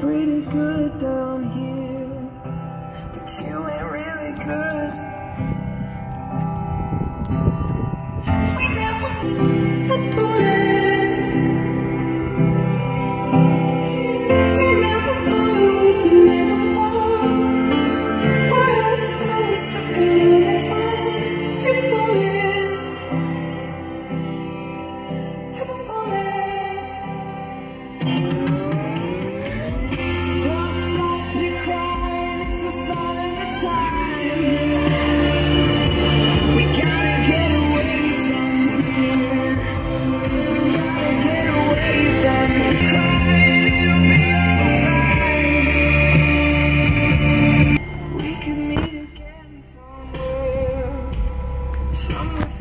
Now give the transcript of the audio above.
pretty good down here, but you ain't really good. We never the bullets. We never knew we could never fall. Why are we always stuck in the fog. Your bullets. Your bullets. 想。